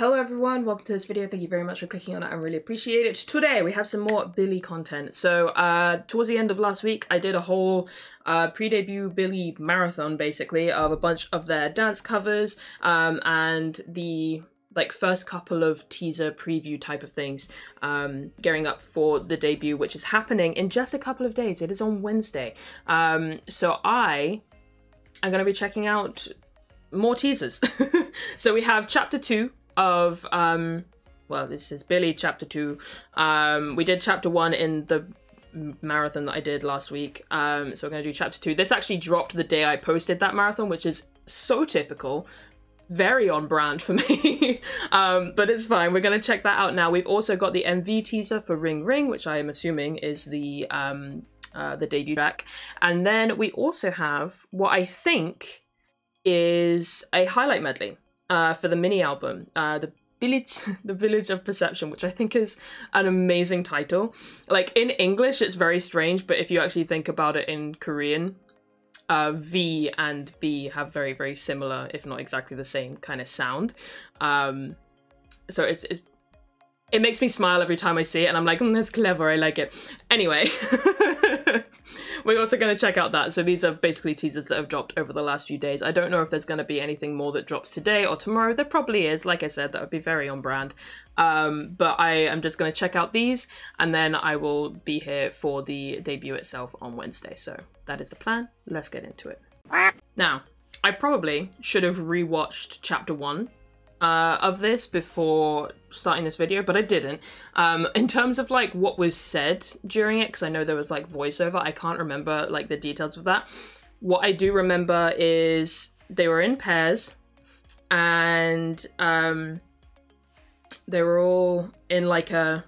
Hello everyone, welcome to this video. Thank you very much for clicking on it. I really appreciate it. Today we have some more Billlie content. So uh, towards the end of last week, I did a whole uh, pre-debut Billlie marathon basically of a bunch of their dance covers um, and the like first couple of teaser preview type of things um, gearing up for the debut which is happening in just a couple of days. It is on Wednesday. Um, so I am going to be checking out more teasers. so we have chapter 2 of um well this is Billlie chapter two. Um we did chapter one in the marathon that i did last week. Um so we're gonna do chapter two. This actually dropped the day i posted that marathon which is so typical. Very on brand for me. Um but it's fine. We're gonna check that out now. We've also got the mv teaser for ring ring which i am assuming is the um uh, the debut track. And then we also have what i think is a highlight medley uh, for the mini album, uh, the billage the billage of perception which i think is an amazing title. Like in english it's very strange but if you actually think about it in korean uh, v and b have very very similar if not exactly the same kind of sound. Um so it's, it's it makes me smile every time i see it and i'm like mm, that's clever i like it anyway we're also going to check out that. So these are basically teasers that have dropped over the last few days. I don't know if there's going to be anything more that drops today or tomorrow. There probably is. Like I said, that would be very on brand. Um, but I am just going to check out these and then I will be here for the debut itself on Wednesday. So that is the plan. Let's get into it. Now, I probably should have rewatched chapter one uh, of this before starting this video, but I didn't. Um, in terms of like what was said during it, because I know there was like voiceover, I can't remember like the details of that. What I do remember is they were in pairs and um, they were all in like a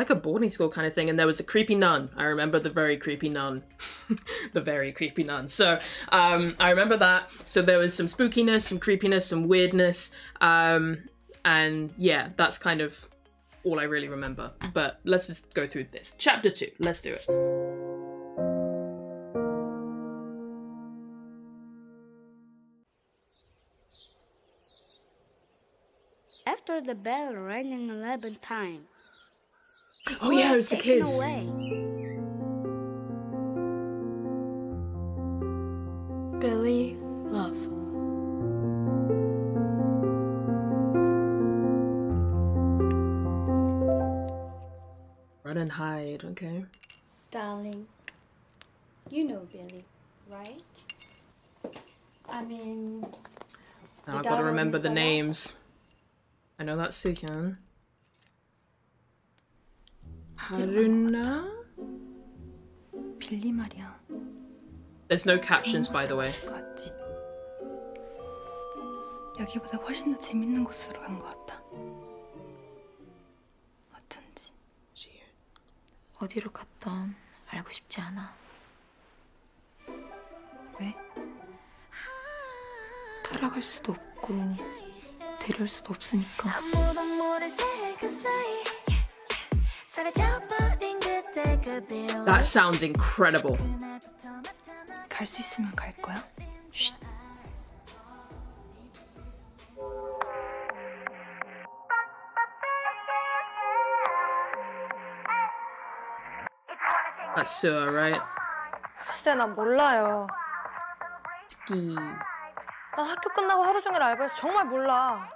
like a boarding school kind of thing and there was a creepy nun. I remember the very creepy nun. The very creepy nun. So um, i remember that. So there was some spookiness some creepiness some weirdness um, and yeah that's kind of all i really remember. But let's just go through this. Chapter two. Let's do it. After the bell rang eleven times, Oh yeah, it was the kids. Away. Billie Love. Run and hide, okay. Darling, you know Billy, right? I mean, Now I've got to remember the names. I know that's Haruna? 빌리 말이야. There's no captions, by the way. 여기보다 훨씬 더 재밌는 곳으로 간 것 같아. 어쩐지. 어디로 갔던 알고 싶지 않아. 왜? 따라갈 수도 없고 데려올 수도 없으니까. That sounds incredible. 갈 수 있으면 갈 거야? 쉿. That's Suha, right? 글쎄 난 몰라요. Ski. 난 학교 끝나고 하루 종일 알바해서 정말 몰라.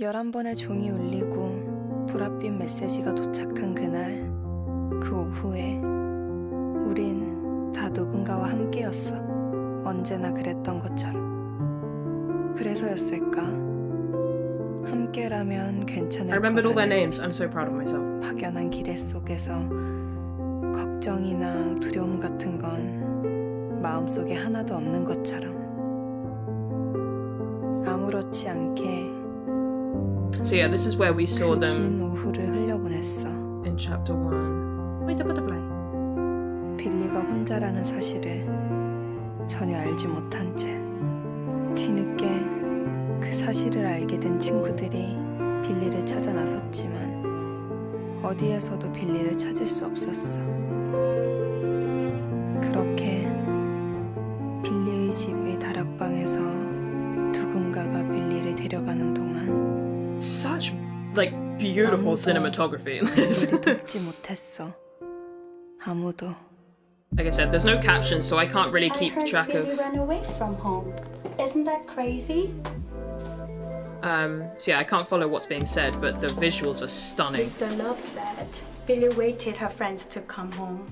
열한 번의 종이 울리고 보랏빛 메시지가 도착한 그날 그 오후에 우린 다 누군가와 함께였어 언제나 그랬던 것처럼 그래서였을까 함께라면 괜찮을 I remembered all their names. I'm so proud of myself. 막연한 기대 속에서 걱정이나 두려움 같은 건 마음속에 하나도 없는 것처럼 아무렇지 않게 So yeah, this is where we saw 그 them 긴 오후를 흘려보냈어. in chapter one. Wait, the butterfly. 빌리가 혼자라는 사실을 전혀 알지 못한 채 뒤늦게 그 사실을 알게 된 친구들이 빌리를 찾아 나섰지만 어디에서도 빌리를 찾을 수 없었어. 그렇게 빌리의 집의 다락방에서 like beautiful 아무도 cinematography in this. 빌리를 돕지 못했어. 아무도. like I said, there's no captions, so I can't really I keep heard track Billy of. ran away from home. Isn't that crazy? Um, so yeah, I can't follow what's being said, but the visuals are stunning. Mr. Love said Billy waited her friends to come home.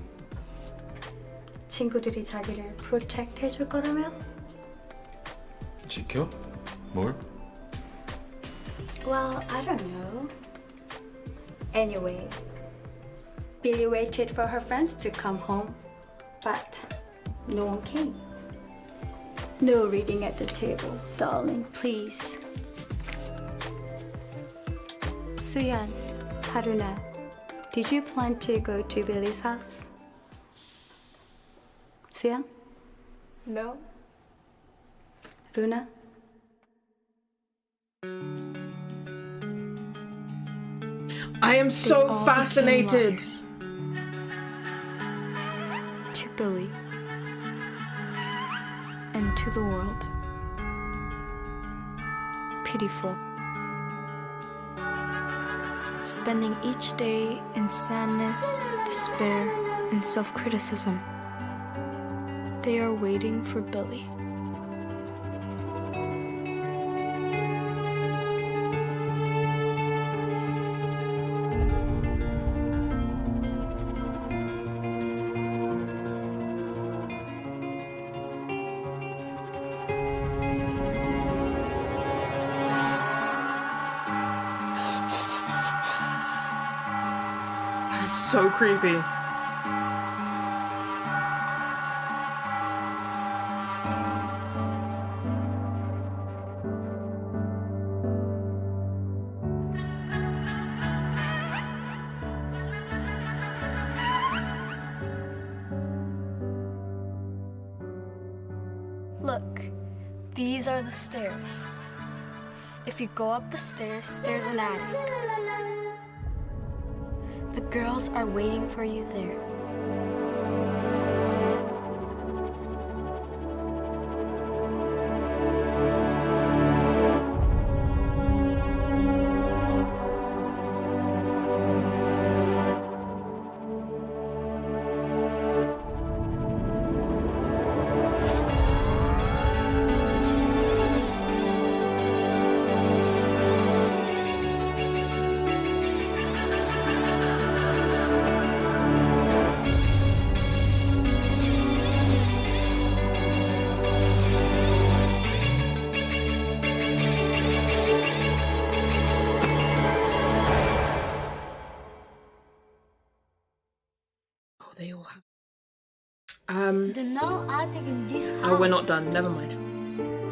친구들이 자기를 protect 해줄 거라면? 지켜? 뭘? Well, I don't know. Anyway, Billy waited for her friends to come home, but no one came. No reading at the table, darling, please. Suyan, Haruna, did you plan to go to Billy's house? Suyan? No. Runa? I am so fascinated. To Billy. And to the world. Pitiful. Spending each day in sadness, despair, and self criticism. They are waiting for Billy. So creepy. Look, these are the stairs. If you go up the stairs, there's an attic. The girls are waiting for you there. No attic in this house. Oh, we're not done. Never mind.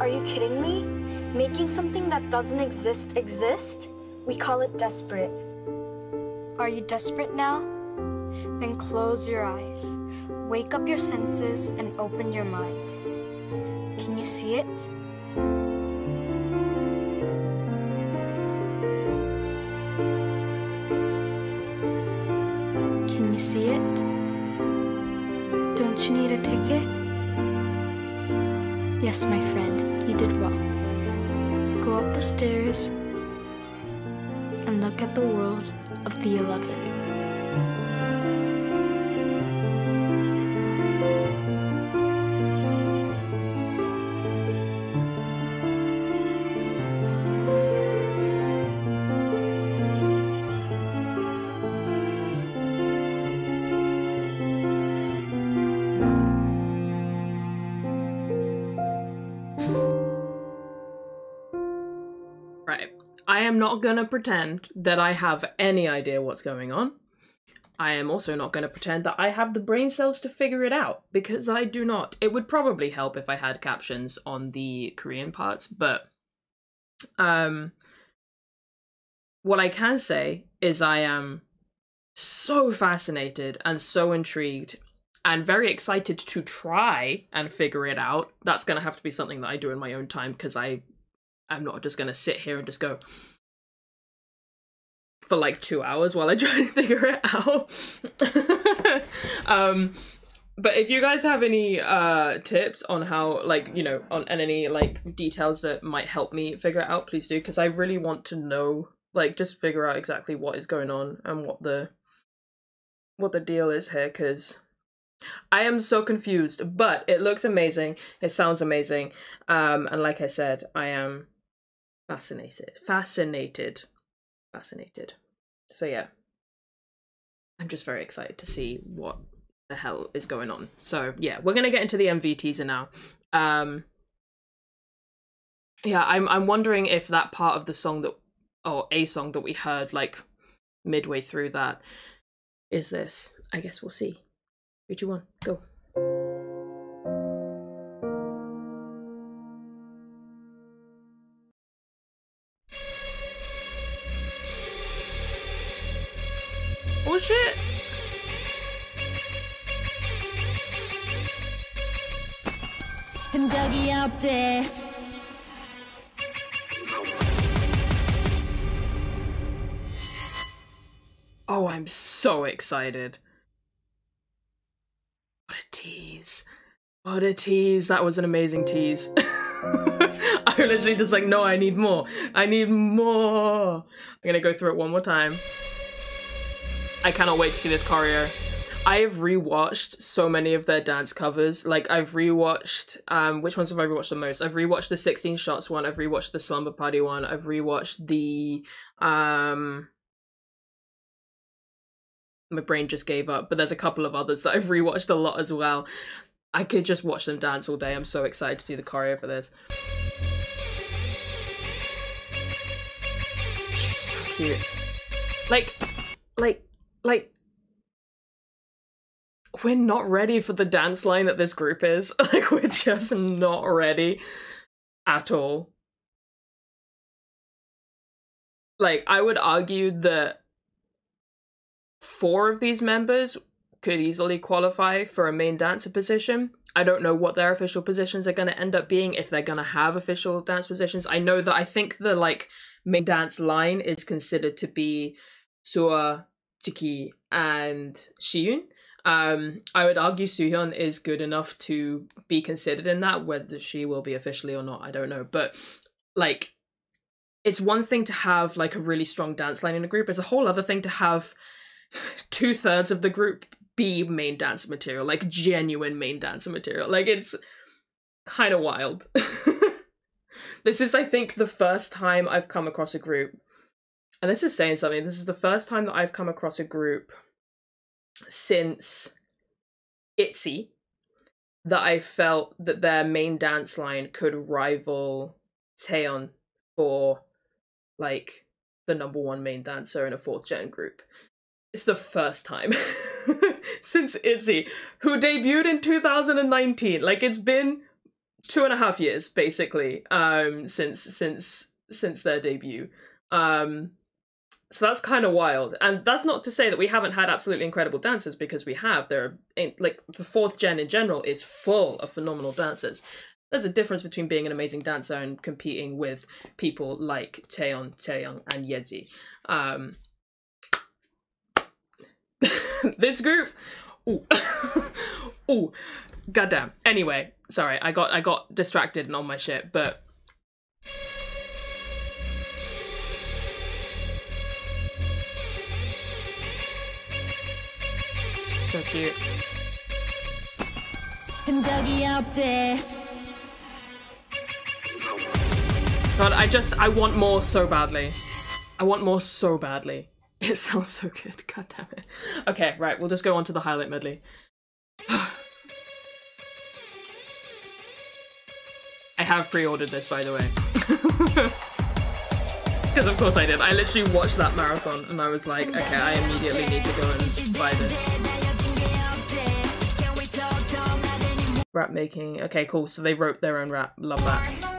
Are you kidding me? Making something that doesn't exist exist? We call it desperate. Are you desperate now? Then close your eyes. Wake up your senses and open your mind. Can you see it? You need a ticket? Yes, my friend, you did well. Go up the stairs and look at the world of the Eleven. Am not gonna pretend that I have any idea what's going on. I am also not gonna pretend that I have the brain cells to figure it out, because I do not. It would probably help if I had captions on the Korean parts, but um what I can say is I am so fascinated and so intrigued and very excited to try and figure it out. That's going to have to be something that I do in my own time because I I'm not just going to sit here and just go for like two hours while I try to figure it out. um, but if you guys have any uh tips on how like you know on and any like details that might help me figure it out please do because i really want to know like just figure out exactly what is going on and what the what the deal is here because i am so confused but it looks amazing it sounds amazing um and like i said i am fascinated fascinated fascinated so yeah i'm just very excited to see what the hell is going on. So yeah, we're gonna get into the MV teaser now. Um Yeah, I'm I'm wondering if that part of the song that or a song that we heard like midway through that is this. I guess we'll see. Three, two, one, go. Excited. What a tease. What a tease. That was an amazing tease. I'm literally just like, no, I need more. I need more. I'm gonna go through it one more time. I cannot wait to see this choreo. I have rewatched so many of their dance covers. Like I've rewatched um which ones have I rewatched the most? I've rewatched the 16 shots one, I've rewatched the slumber party one, I've rewatched the um my brain just gave up, but there's a couple of others that I've rewatched a lot as well. I could just watch them dance all day. I'm so excited to see the choreo for this. She's so cute. Like like like we're not ready for the dance line that this group is. Like we're just not ready at all. Like I would argue that four of these members could easily qualify for a main dancer position. I don't know what their official positions are going to end up being if they're going to have official dance positions. I know that I think the like main dance line is considered to be Sua, Tsuki, and Shiyun. Um, I would argue Suhyun is good enough to be considered in that. Whether she will be officially or not, I don't know. But like, it's one thing to have like a really strong dance line in a group. It's a whole other thing to have two thirds of the group be main dancer material, like genuine main dancer material. Like it's kind of wild. this is, I think, the first time I've come across a group, and this is saying something. This is the first time that I've come across a group since ITZY that I felt that their main dance line could rival Taeyeon for like the number one main dancer in a fourth gen group. It's the first time since ITZY, who debuted in 2019. Like it's been two and a half years basically um since since since their debut. Um so that's kind of wild and that's not to say that we haven't had absolutely incredible dancers because we have there are like the fourth gen in general is full of phenomenal dancers there's a difference between being an amazing dancer and competing with people like Taeyeon, Taeyoung, and Yeji. Um, this group. Ooh. Ooh. Goddamn. Anyway, sorry, I got I got distracted and on my shit, but so cute. God, I just I want more so badly. I want more so badly. It sounds so good. God damn it. Okay, right, we'll just go on to the highlight medley. I have pre-ordered this, by the way. Because of course I did. I literally watched that marathon and I was like, okay, I immediately need to go and buy this. Rap making. Okay, cool. So they wrote their own rap. Love that.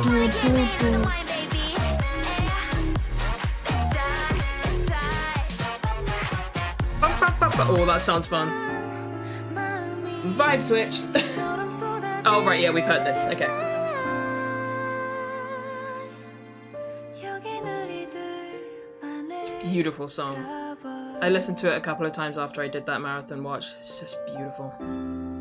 Dude, dude, dude. Oh, that sounds fun. Vibe switch. oh, right, yeah, we've heard this. Okay. Beautiful song. I listened to it a couple of times after I did that marathon watch. It's just beautiful.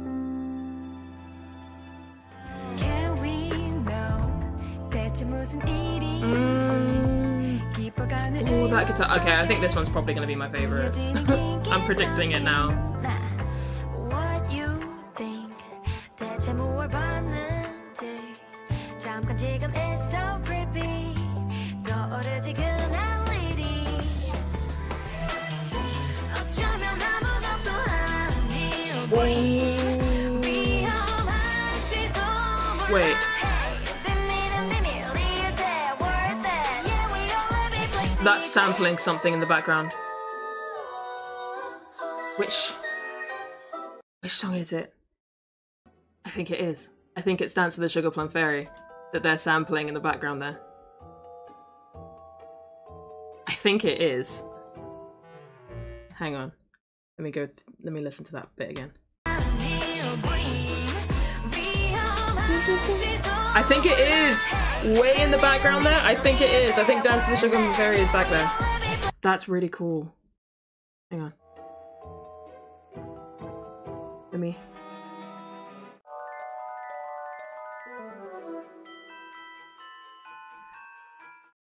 Oh, that guitar. Okay, I think this one's probably going to be my favorite. I'm predicting it now. Sampling something in the background. Which which song is it? I think it is. I think it's Dance of the Sugar Plum Fairy that they're sampling in the background there. I think it is. Hang on. Let me go let me listen to that bit again. I think it is way in the background there. I think it is. I think Dance of the Sugar Fairy is back there. That's really cool. Hang on. Let me.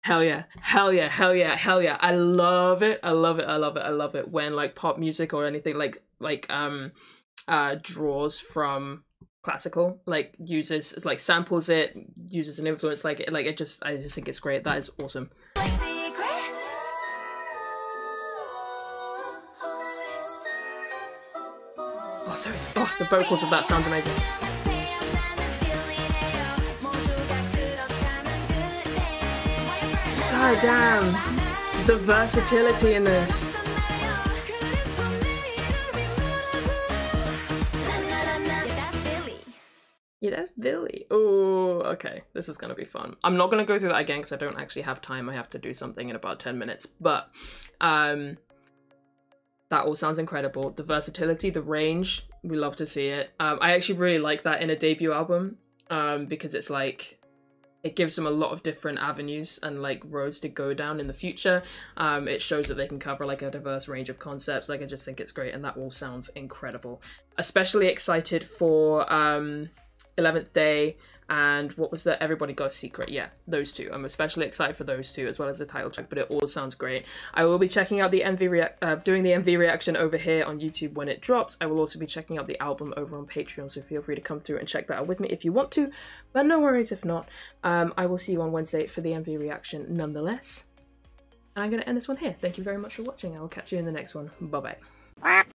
Hell yeah. Hell yeah. Hell yeah. Hell yeah. I love it. I love it. I love it. I love it when like pop music or anything like like um uh draws from classical like uses like samples it uses an influence like it like it just I just think it's great. That is awesome. Oh sorry. Oh the vocals of that sounds amazing. God damn. The versatility in this. Billy. Oh, okay. This is gonna be fun. I'm not gonna go through that again because I don't actually have time. I have to do something in about 10 minutes. But um that all sounds incredible. The versatility, the range, we love to see it. Um, I actually really like that in a debut album um, because it's like it gives them a lot of different avenues and like roads to go down in the future. Um, it shows that they can cover like a diverse range of concepts. Like I just think it's great, and that all sounds incredible. Especially excited for um, 11th Day and what was that? Everybody Got a Secret. Yeah, those two. I'm especially excited for those two as well as the title track. But it all sounds great. I will be checking out the MV uh, doing the MV reaction over here on YouTube when it drops. I will also be checking out the album over on Patreon. So feel free to come through and check that out with me if you want to. But no worries if not. Um, I will see you on Wednesday for the MV reaction nonetheless. And I'm going to end this one here. Thank you very much for watching. I will catch you in the next one. Bye bye.